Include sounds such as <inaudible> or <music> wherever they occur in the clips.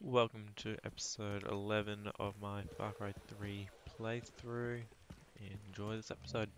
Welcome to episode 11 of my Far Cry 3 playthrough. Enjoy this episode.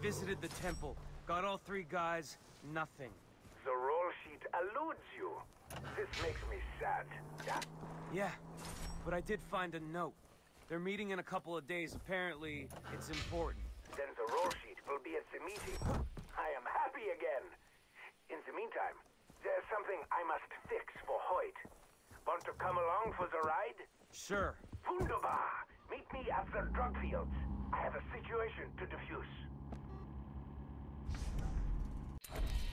Visited the temple. Got all three guys, nothing. The roll sheet eludes you. This makes me sad. Yeah? Yeah, but I did find a note. They're meeting in a couple of days. Apparently, it's important. Then the roll sheet will be at the meeting. I am happy again. In the meantime, there's something I must fix for Hoyt. Want to come along for the ride? Sure. Wunderbar! Meet me at the drug fields. I have a situation to defuse. Thank you.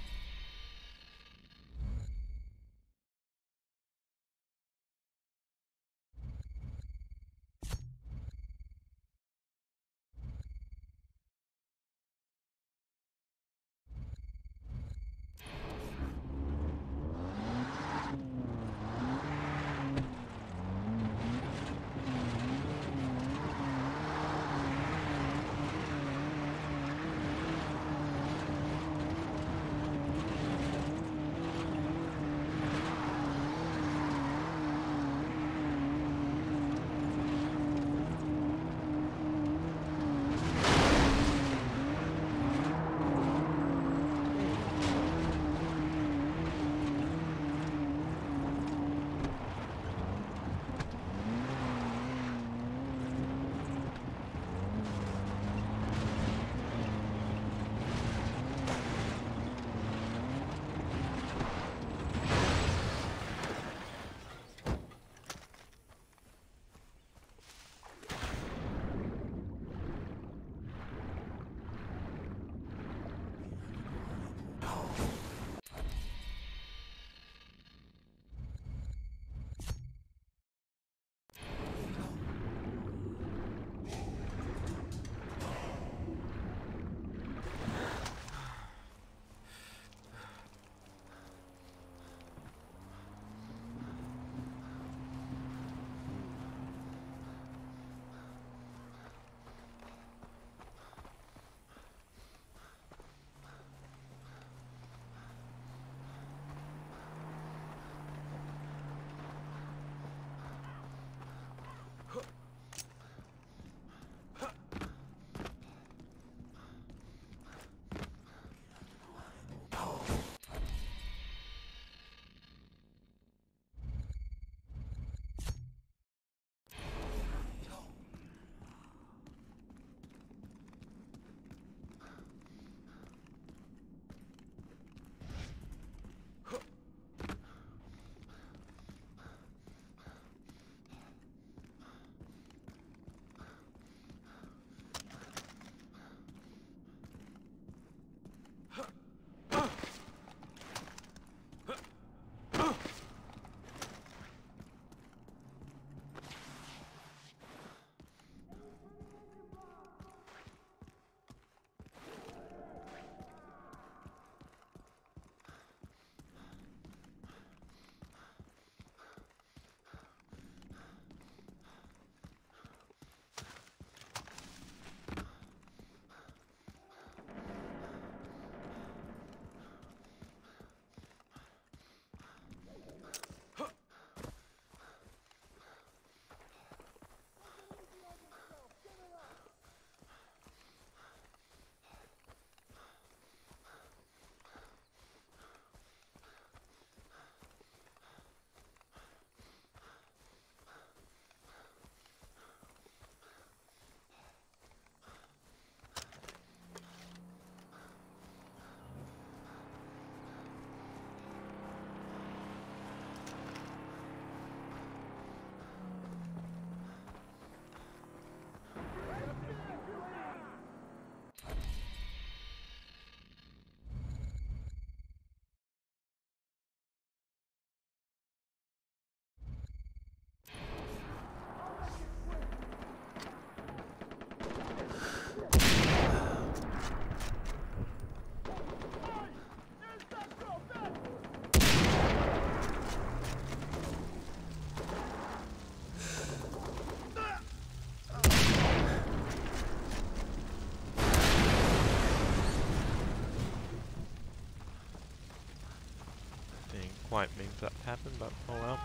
Quite mean for that to happen, but oh well.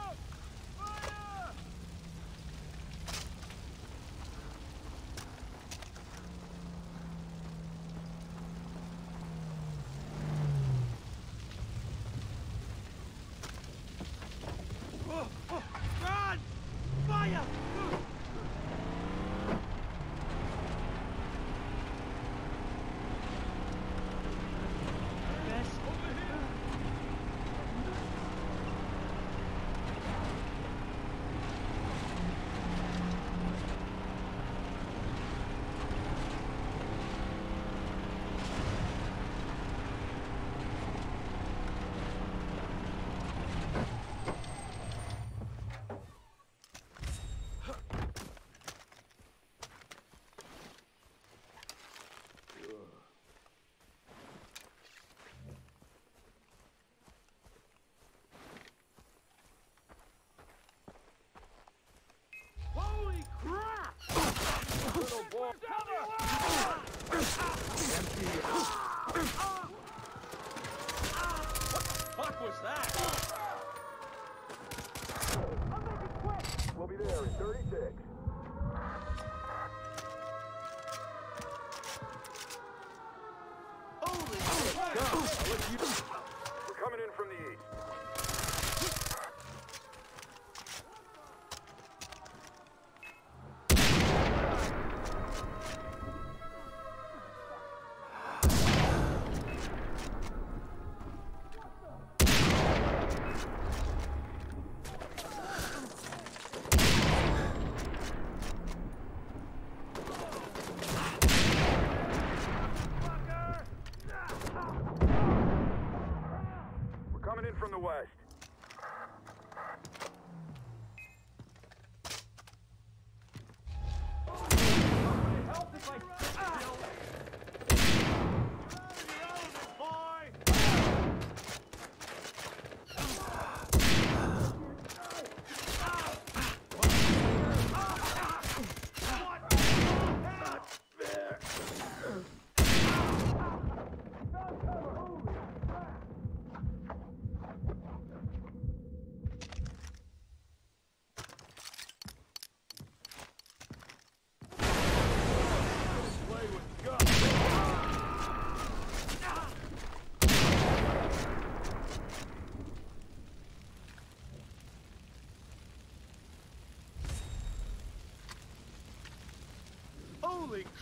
Little boy. What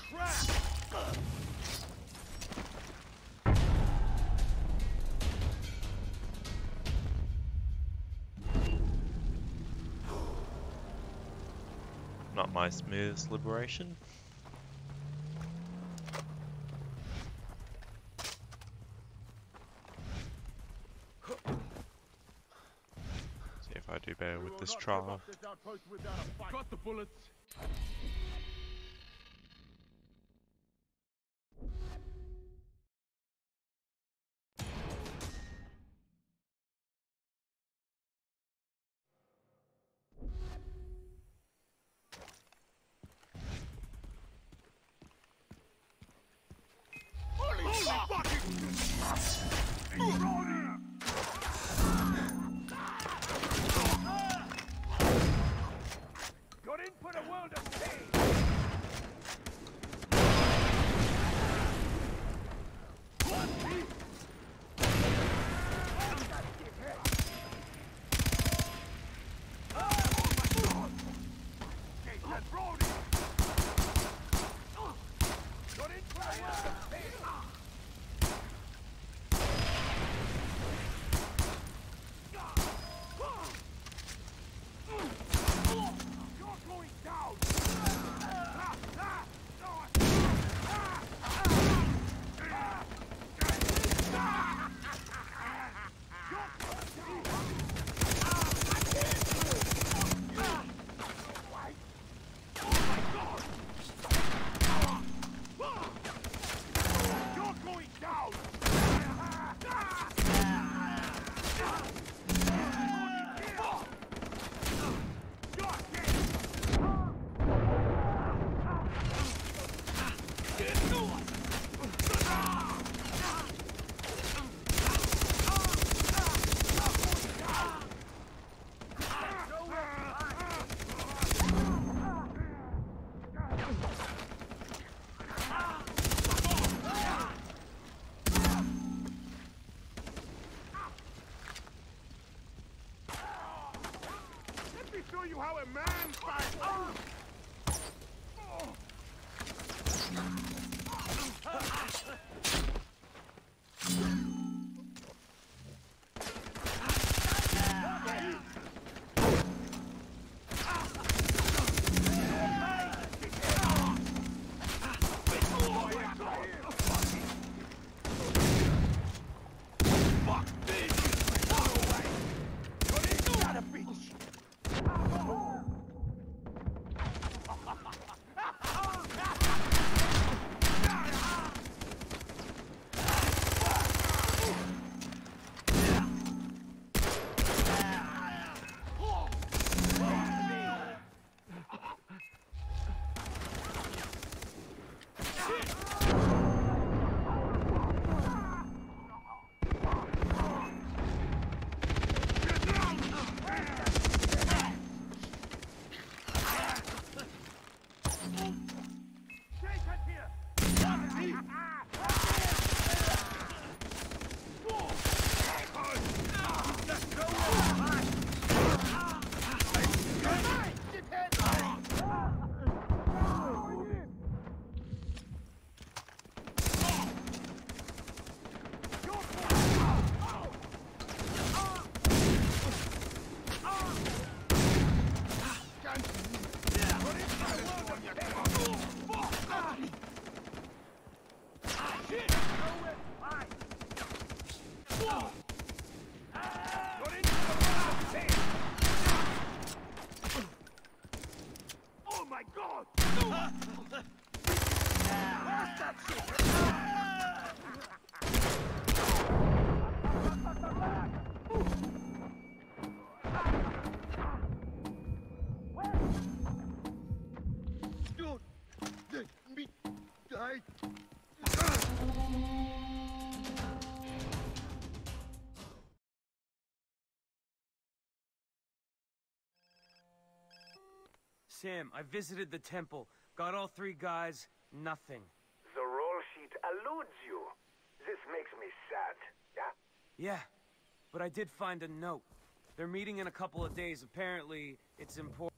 <sighs> Not my smoothest liberation. See if I do better with this trial. Sam, I visited the temple. Got all three guys. Nothing. The roll sheet eludes you. This makes me sad, yeah? Yeah, but I did find a note. They're meeting in a couple of days. Apparently, it's important.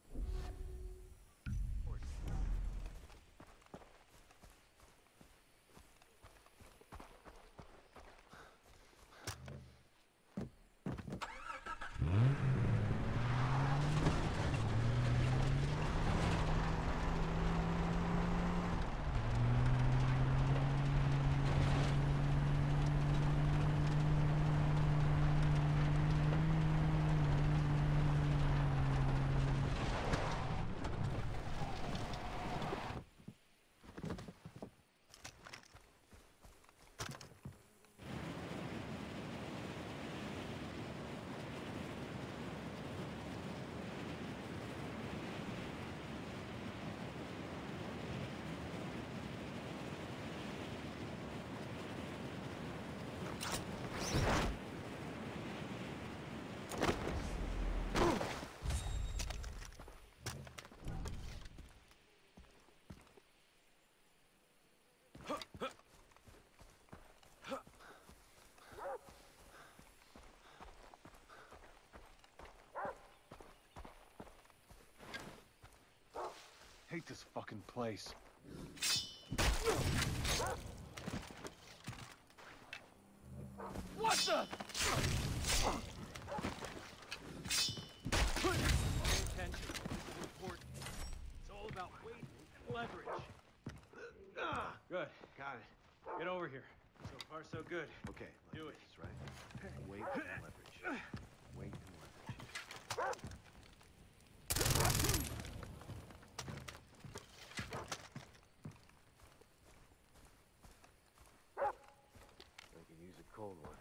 Hate this fucking place. What the? Pay attention. This is important. It's all about weight and leverage. Good. Got it. Get over here. So far, so good. Okay, Do it. that's right. Weight and leverage. Weight and leverage. I can use a cold one.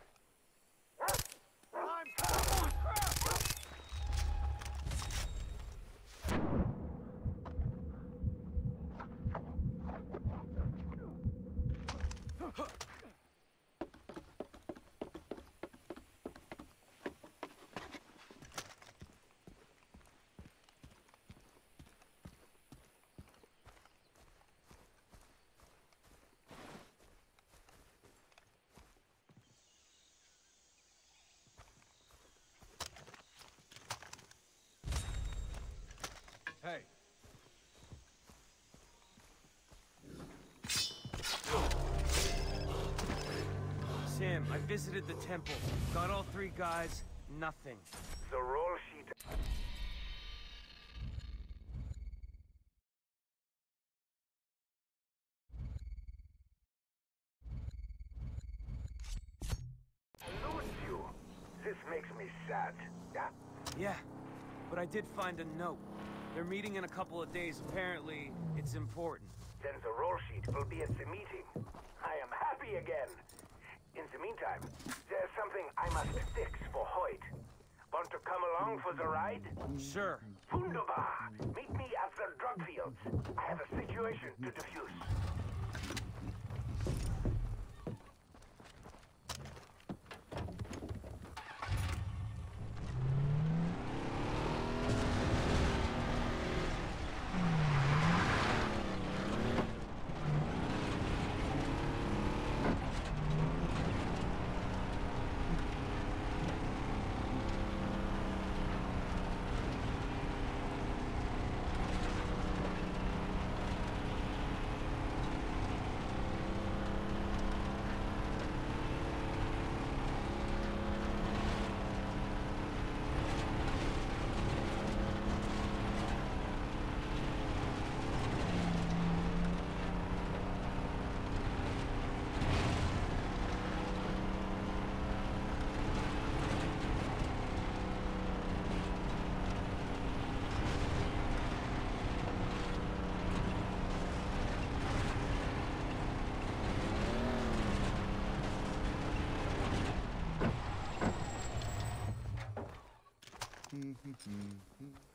Hey. Sam, I visited the temple. Got all three guys. Nothing. The roll sheet you. This makes me sad. Yeah? Yeah, but I did find a note. They're meeting in a couple of days. Apparently, it's important. Then the roll sheet will be at the meeting. I am happy again. Meantime, there's something I must fix for Hoyt. Want to come along for the ride? Sure. Wunderbar! Meet me at the drug fields. I have a situation to defuse. Mm-hmm.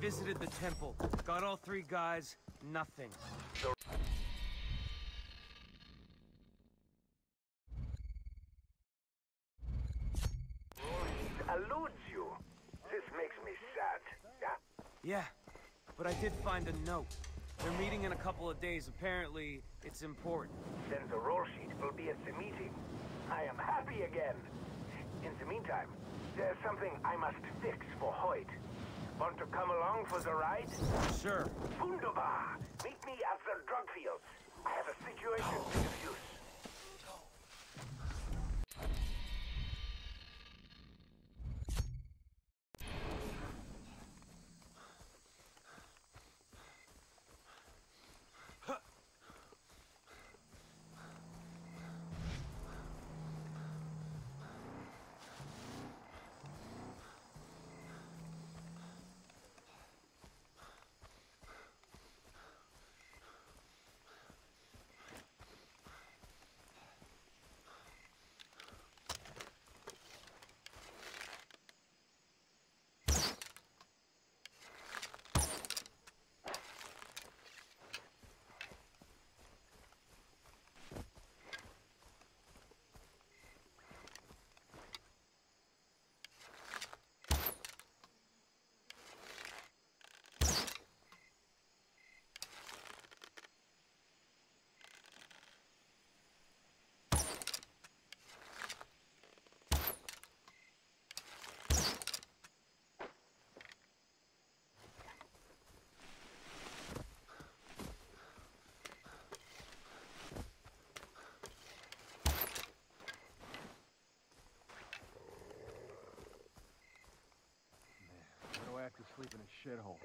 Visited the temple. Got all three guys. Nothing. Eludes you. This makes me sad. Yeah? Yeah, but I did find a note. They're meeting in a couple of days. Apparently, it's important. Then the roll sheet will be at the meeting. I am happy again. In the meantime, there's something I must fix for Hoyt. Want to come along for the ride? Sure. Wunderbar! Meet me at the drug fields. I have a situation to diffuse. Sleep in a shithole?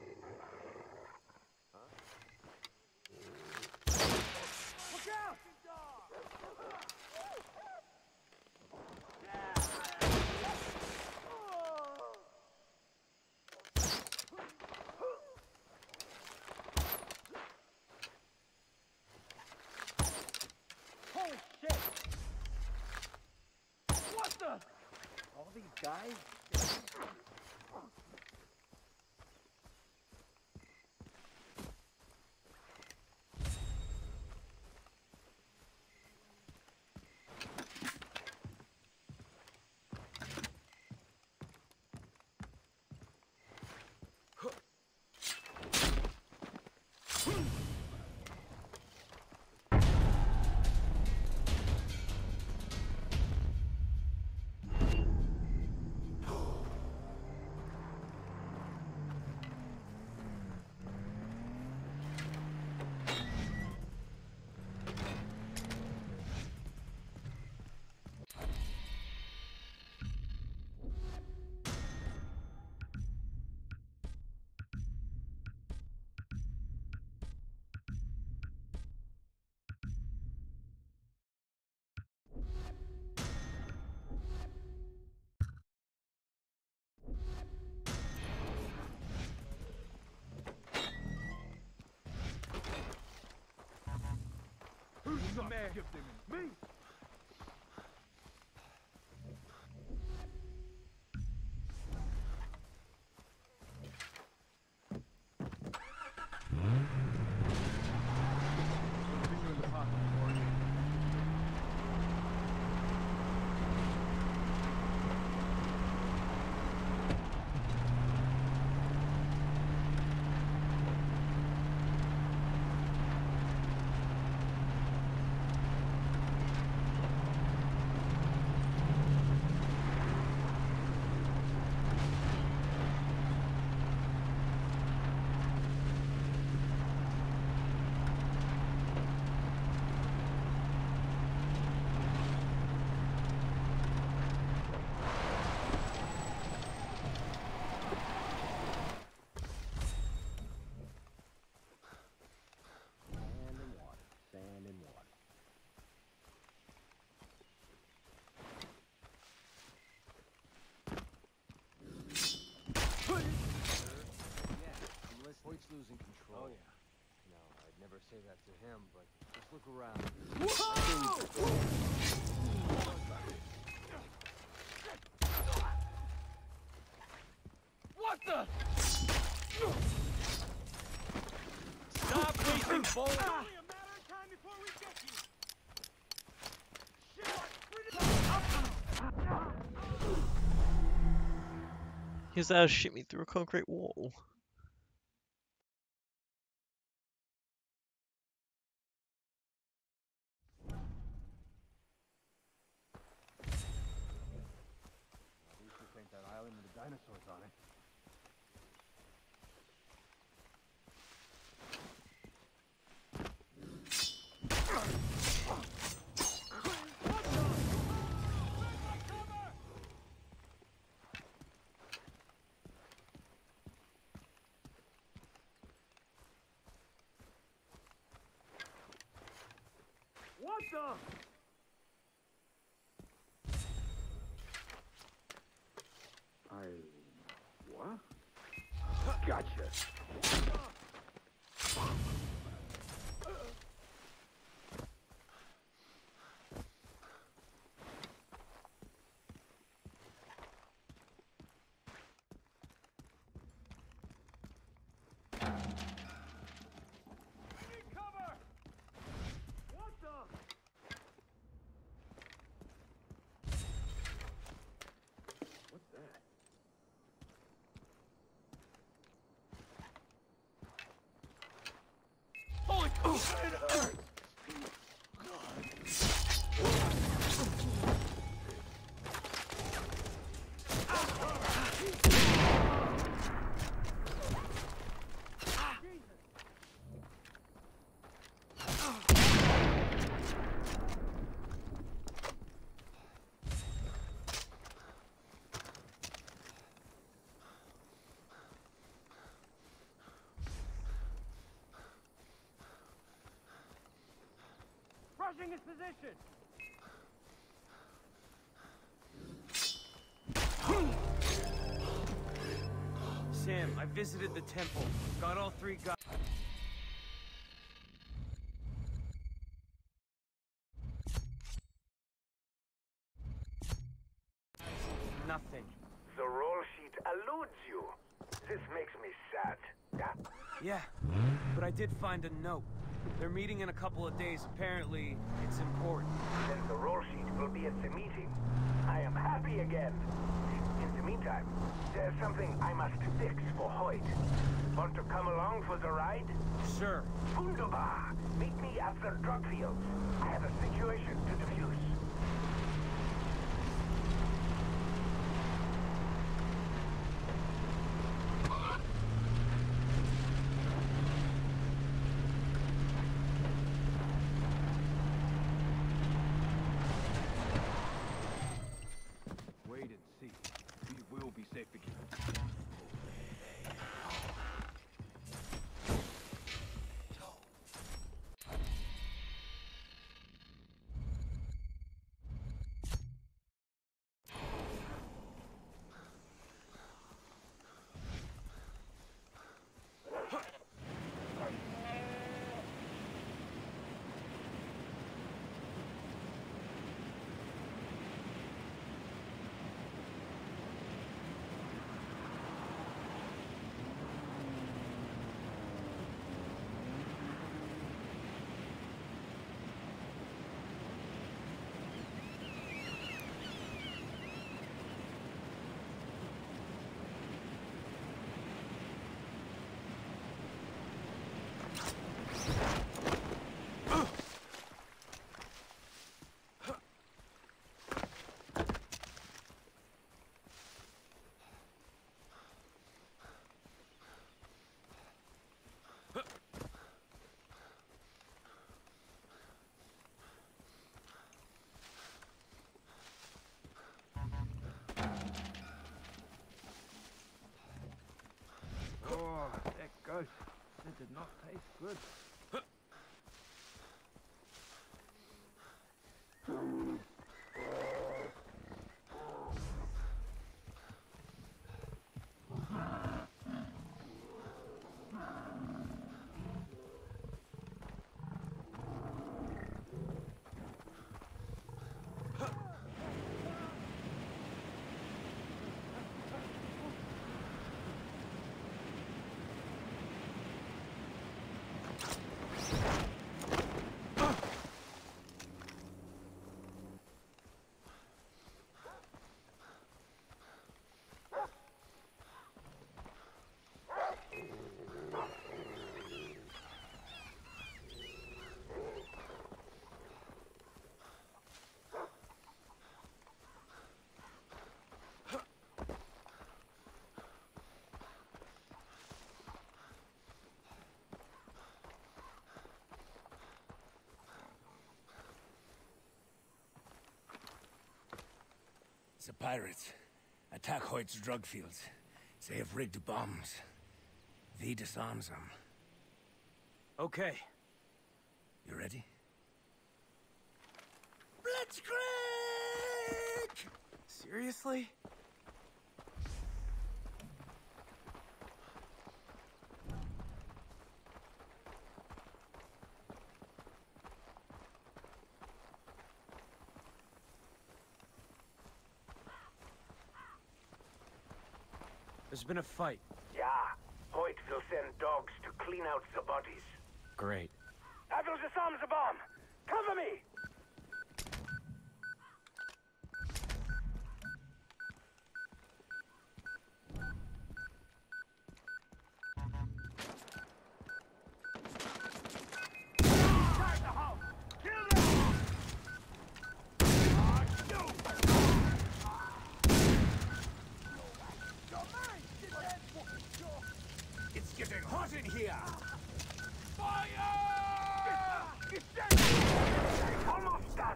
The man? Me! Finger in the pocket, boy. Sand and water. Sand and water. Yeah, I'm listening. Hoyt's losing control. Oh, yeah. No, I'd never say that to him, but just look around. What the? Stop wasting bullets! His ass shit me through a concrete wall. Urgh! Rushing his position! Sam, I visited the temple. Got all three guys. Nothing. The roll sheet eludes you. This makes me sad. Yeah? Yeah, but I did find a note. They're meeting in a couple of days. Apparently, it's important. Then the roll sheet will be at the meeting. I am happy again. In the meantime, there's something I must fix for Hoyt. Want to come along for the ride? Sure. Wunderbar! Meet me at the drug fields. I have a situation to defuse. Oh, that ghost. That did not taste good. The pirates. Attack Hoyt's drug fields. They have rigged bombs. V disarms them. Okay. You ready? Blitzkrieg! Seriously? Been a fight. Yeah. Hoyt will send dogs to clean out the bodies. Great. I will disarm the bomb. Cover me! It's getting hot in here! Fire! Almost done!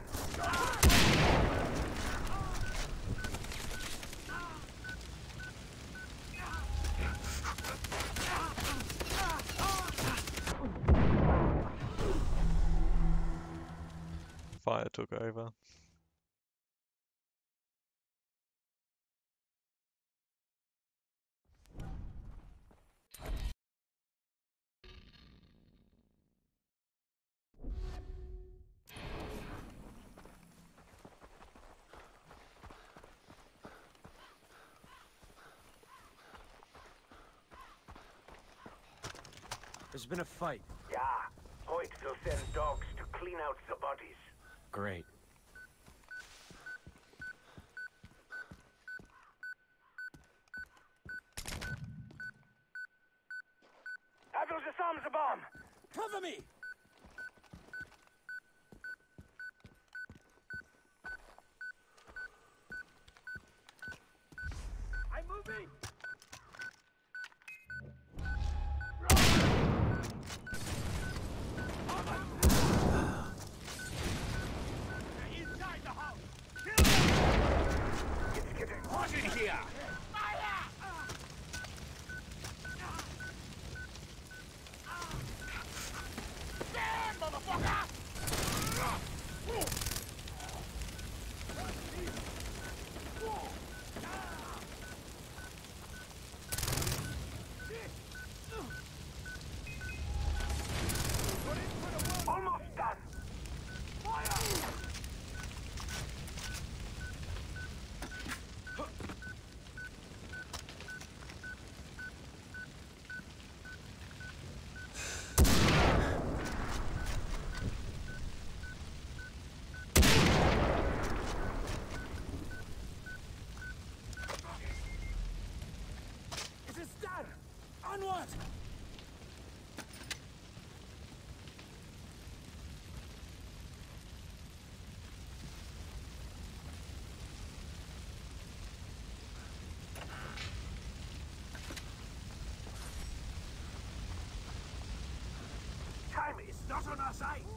Fire took over. There's been a fight. Yeah. Hoyt will send dogs to clean out the bodies. Great. I will disarm the bomb! Cover me! Here! Almost done! Fire! It is done! Onward! Time is not on our side!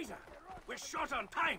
Kaiser! We're short on time!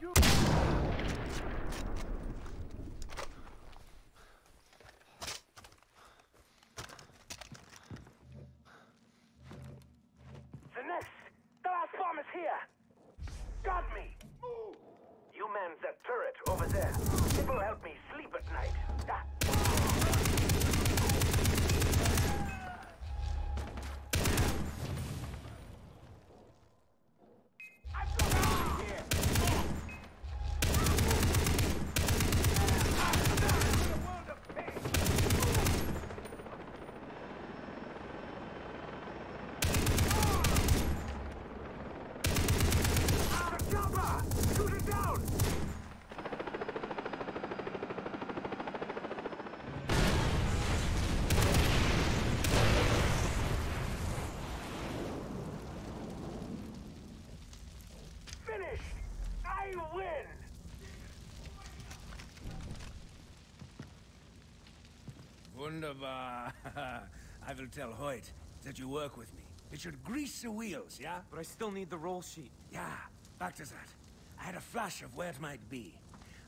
You... The next, the last bomb is here! Got me! You man that turret over there. It will help me sleep at night. Ah. The chopper! Shoot it down! Finished! I win! Wunderbar. <laughs> I will tell Hoyt that you work with me. It should grease the wheels, yeah? But I still need the roll sheet. Yeah, back to that. I had a flash of where it might be.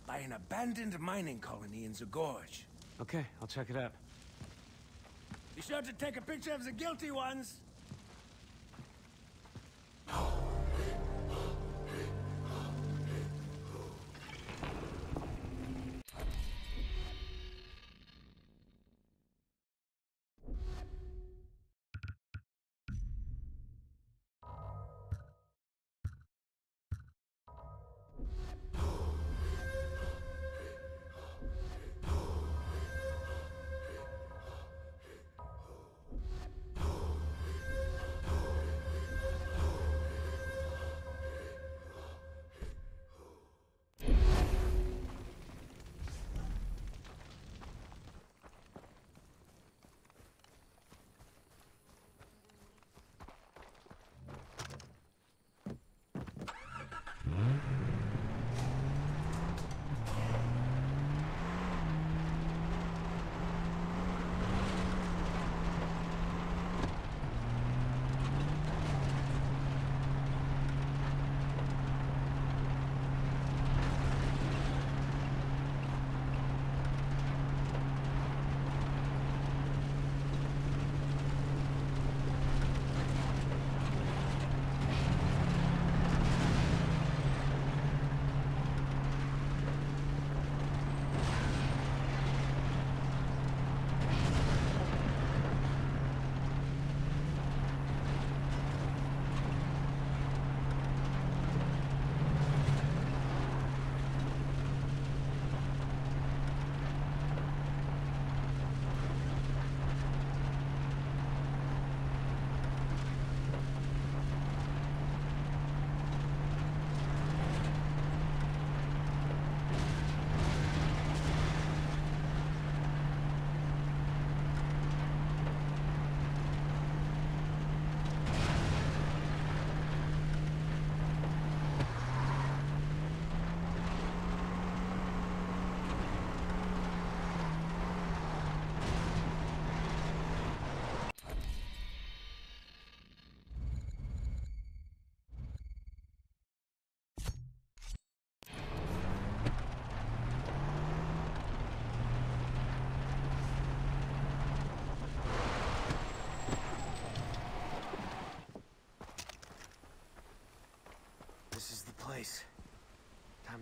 By an abandoned mining colony in the gorge. Okay, I'll check it out. Be sure to take a picture of the guilty ones.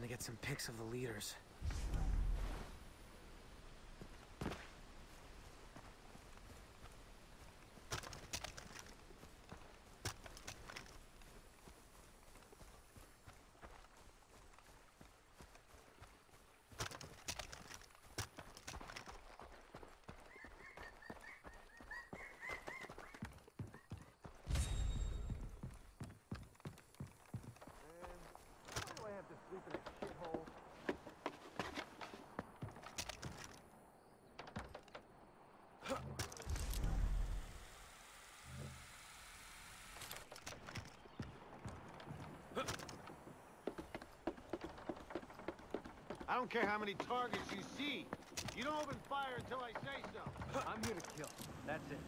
to get some pics of the leaders. Don't care how many targets you see. You don't open fire until I say so. <laughs> I'm here to kill. That's it.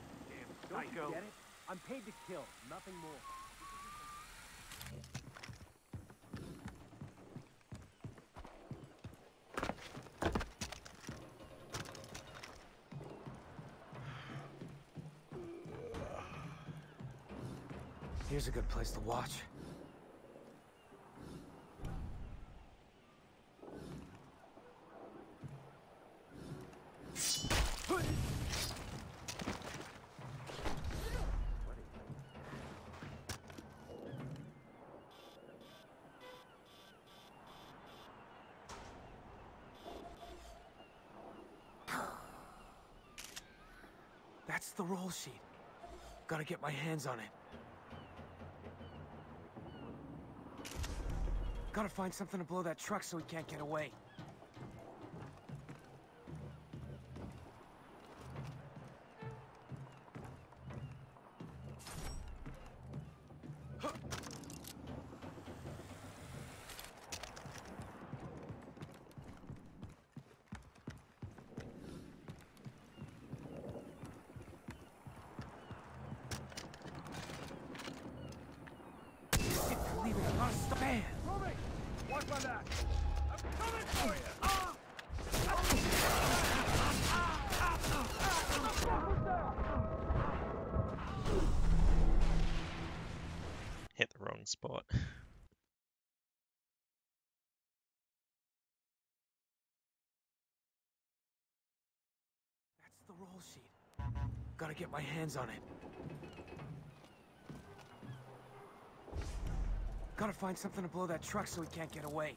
Damn Don't you get it? I'm paid to kill, nothing more. Here's a good place to watch. The roll sheet. Gotta get my hands on it. Gotta find something to blow that truck so he can't get away. Hands on it. Gotta find something to blow that truck so he can't get away.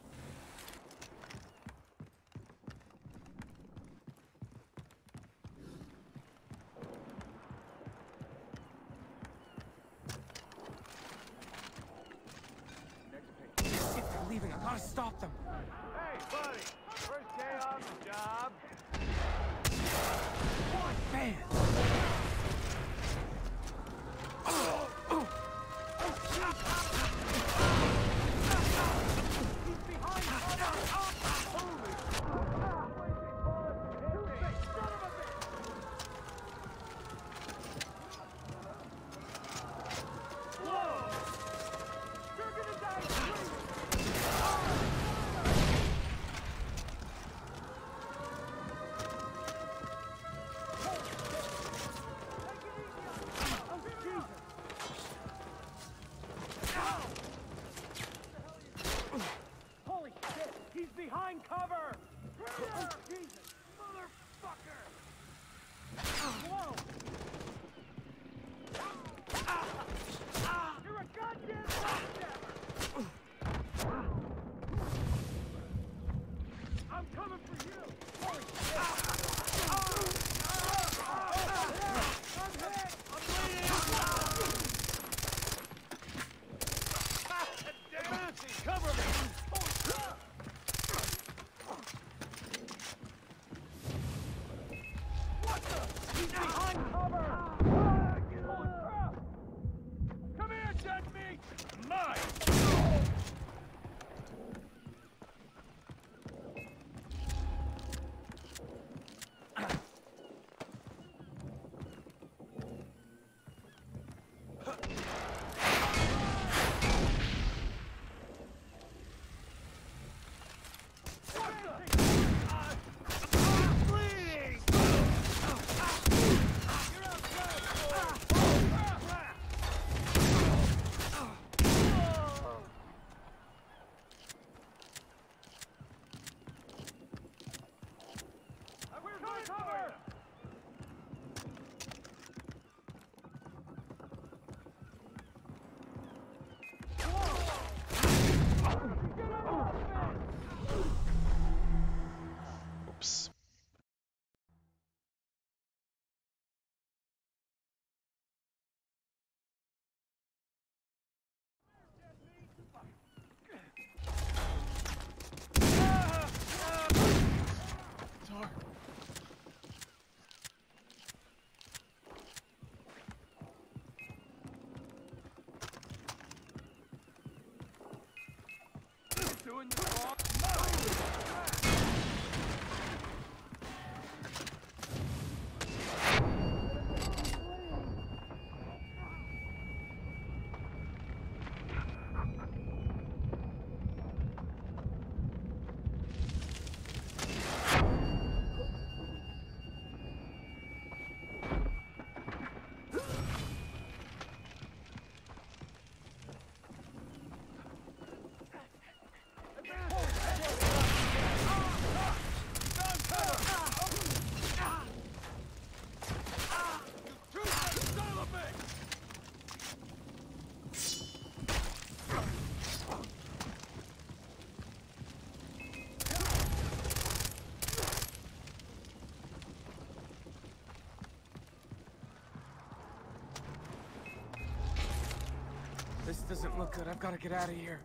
This doesn't look good. I've got to get out of here.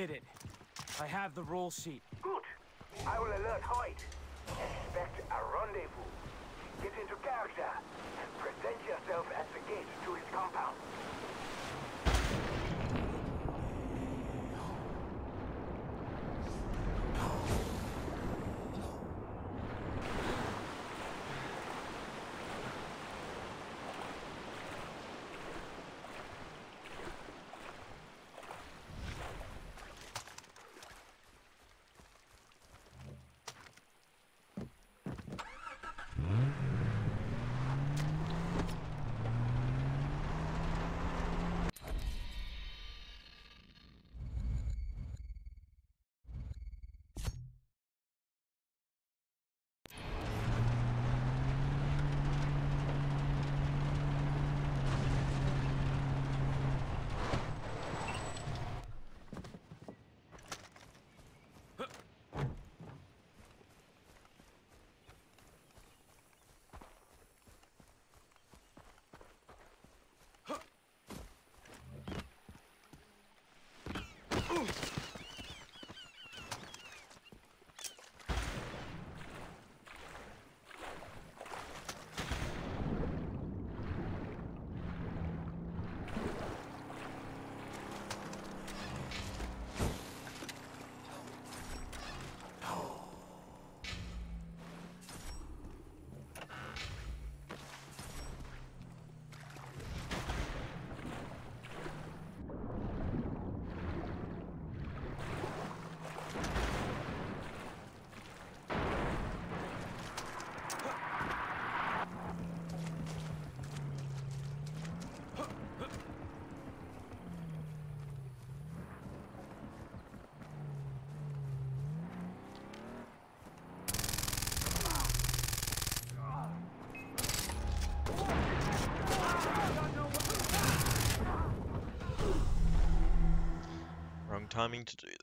Did it. I have the roll sheet. Good. I will alert Hoyt. Expect a rendezvous. Get into character. Present yourself at the gate to his compound. Wrong timing to do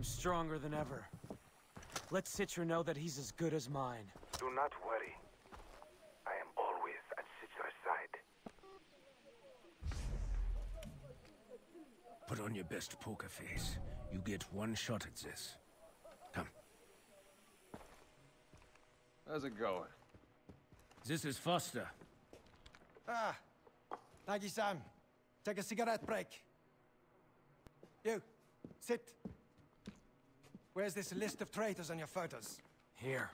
I'm stronger than ever. Let Citra know that he's as good as mine. Do not worry. I am always at Citra's side. Put on your best poker face. You get one shot at this. Come. How's it going? This is Foster. Ah, thank you, Sam. Take a cigarette break. You, sit. Where's this list of traitors on your photos? Here.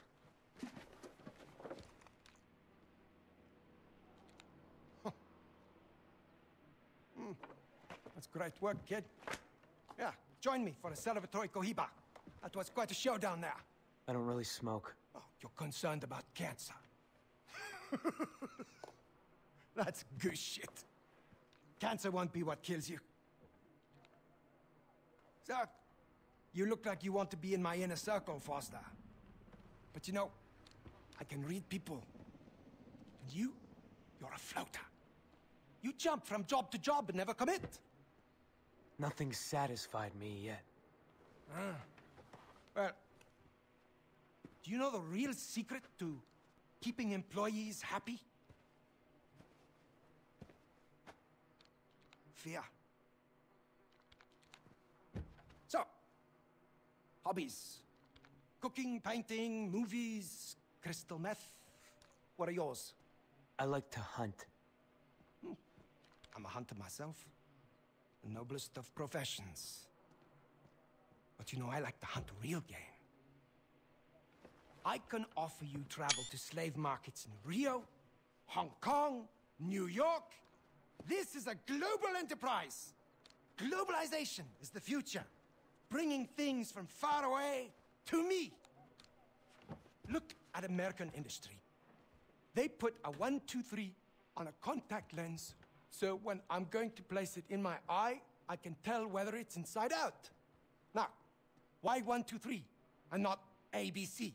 Hmm. That's great work, kid. Yeah, join me for a celebratory cohiba. That was quite a show down there. I don't really smoke. Oh, you're concerned about cancer. <laughs> That's good shit. Cancer won't be what kills you. So, you look like you want to be in my inner circle, Foster. But you know, I can read people. And you, you're a floater. You jump from job to job and never commit. Nothing satisfied me yet. Ah. Well, do you know the real secret to keeping employees happy? Fear. So, hobbies. Cooking, painting, movies, crystal meth. What are yours? I like to hunt. Hmm. I'm a hunter myself. The noblest of professions. But you know, I like to hunt real game. I can offer you travel to slave markets in Rio, Hong Kong, New York. This is a global enterprise. Globalization is the future. Bringing things from far away to me. Look at American industry. They put a one, two, three on a contact lens, so when I'm going to place it in my eye, I can tell whether it's inside out. Now, why one, two, three, and not ABC?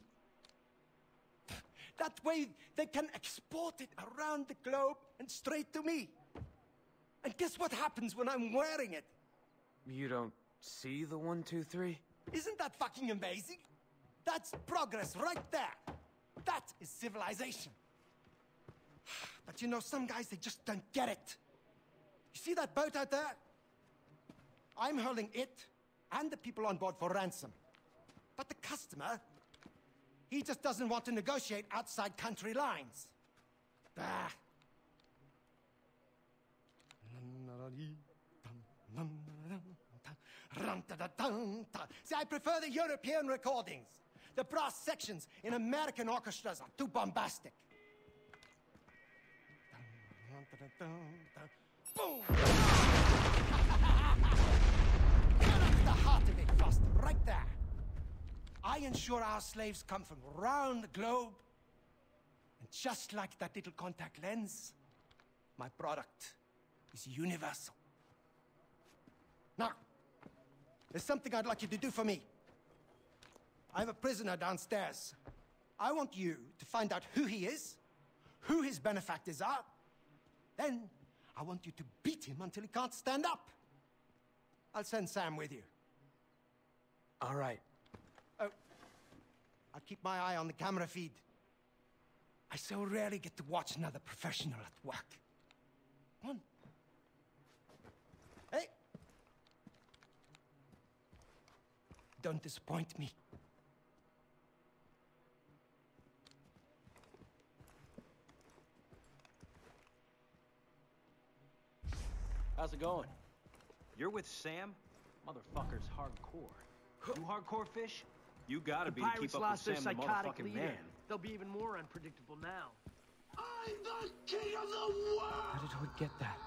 <laughs> That way, they can export it around the globe and straight to me. And guess what happens when I'm wearing it? You don't see the one, two, three? Isn't that fucking amazing? That's progress right there. That is civilization. <sighs> But you know, some guys, they just don't get it. You see that boat out there? I'm hurling it and the people on board for ransom. But the customer, he just doesn't want to negotiate outside country lines. Bah. See, I prefer the European recordings. The brass sections in American orchestras are too bombastic. Boom! <laughs> The heart of it, Foster, right there. I ensure our slaves come from around the globe. And just like that little contact lens, my product is universal. Now, there's something I'd like you to do for me. I have a prisoner downstairs. I want you to find out who he is, who his benefactors are. Then, I want you to beat him until he can't stand up. I'll send Sam with you. All right. Oh, I'll keep my eye on the camera feed. I so rarely get to watch another professional at work. Come on. Hey! Don't disappoint me. How's it going? You're with Sam? Motherfucker's hardcore. You hardcore fish? You gotta The be to keep pirates up lost with their Sam the psychotic motherfucking leader. man. They'll be even more unpredictable now. I'm the king of the world! How did Hood get that?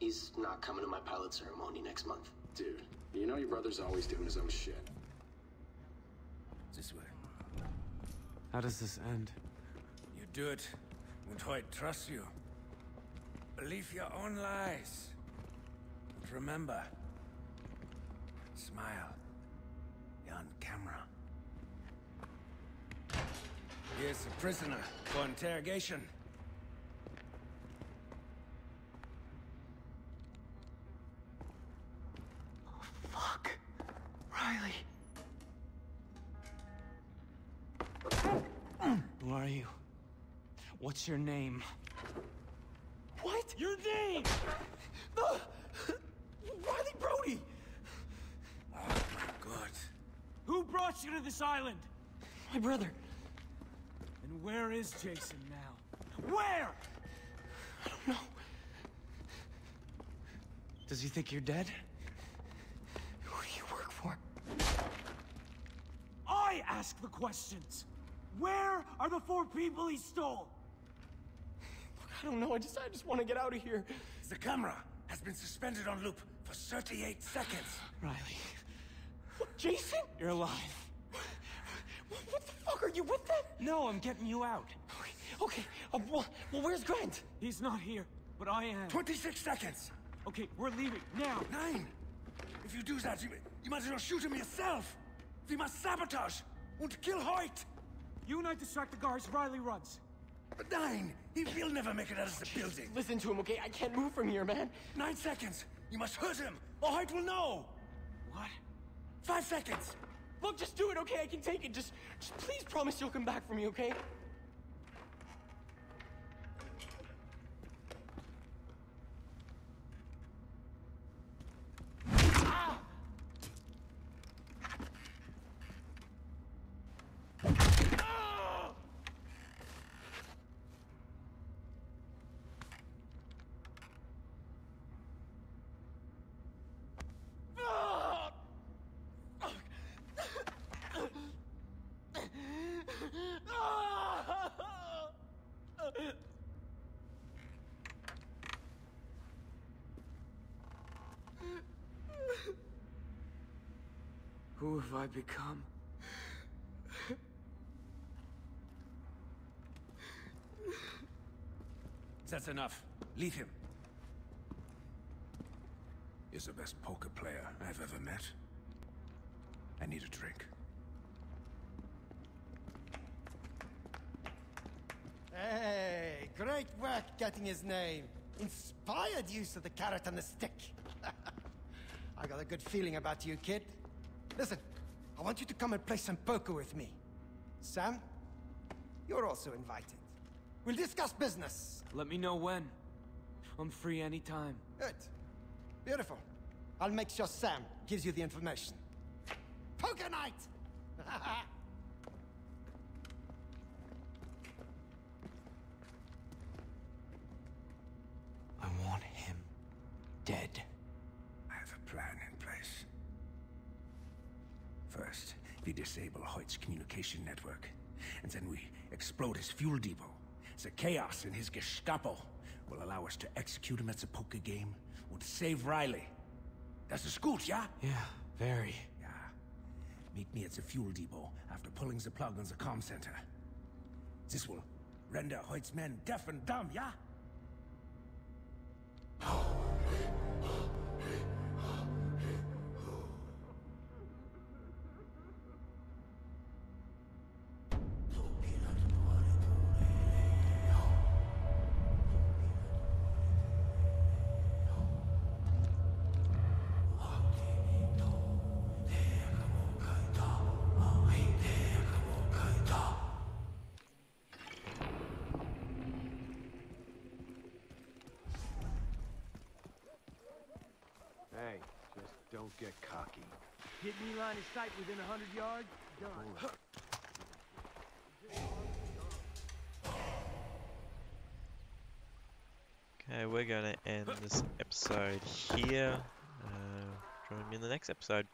He's not coming to my pilot ceremony next month. Dude, you know your brother's always doing his own shit. This way. How does this end? You do it when Hoyt trusts you. Believe your own lies. But remember, smile. You're on camera. Here's a prisoner for interrogation. Fuck. Riley. Who are you? What's your name? What? Your name! No! Riley Brody! Oh, good. Who brought you to this island? My brother. And where is Jason now? Where? I don't know. Does he think you're dead? I ask the questions. Where are the four people he stole? Look, I don't know. I just, I just want to get out of here. The camera has been suspended on loop for 38 seconds. Riley, Jason? You're alive. What the fuck? Are you with them? No, I'm getting you out. Okay, okay. Uh, well, well, where's Grant? He's not here, but I am. 26 seconds! Okay, we're leaving now. Nine! If you do that, you, you might as well shoot him yourself! We must sabotage! Want to kill Hoyt! You and I distract the guards, Riley runs. But nine! He will never make it out of the building! Listen to him, okay? I can't move from here, man. Nine seconds! You must hurt him, or Hoyt will know! What? Five seconds! Look, just do it, okay? I can take it. Just, just please promise you'll come back for me, okay? Have I become? That's enough. Leave him. He's the best poker player I've ever met. I need a drink. Hey, great work getting his name. Inspired use of the carrot and the stick. <laughs> I got a good feeling about you, kid. Listen, I want you to come and play some poker with me. Sam, you're also invited. We'll discuss business. Let me know when. I'm free anytime. Good. Beautiful. I'll make sure Sam gives you the information. Poker night! <laughs> I want him dead. I have a plan in place. First, we disable Hoyt's communication network. And then we explode his fuel depot. The chaos in his Gestapo will allow us to execute him at the poker game Would save Riley. That's ist scoot, yeah? Yeah, very. Yeah. Meet me at the fuel depot after pulling the plug on the comm center. This will render Hoyt's men deaf and dumb, yeah? Don't get cocky. Get me line of sight within a hundred yards, done. Okay, we're gonna end this episode here. Uh, join me in the next episode.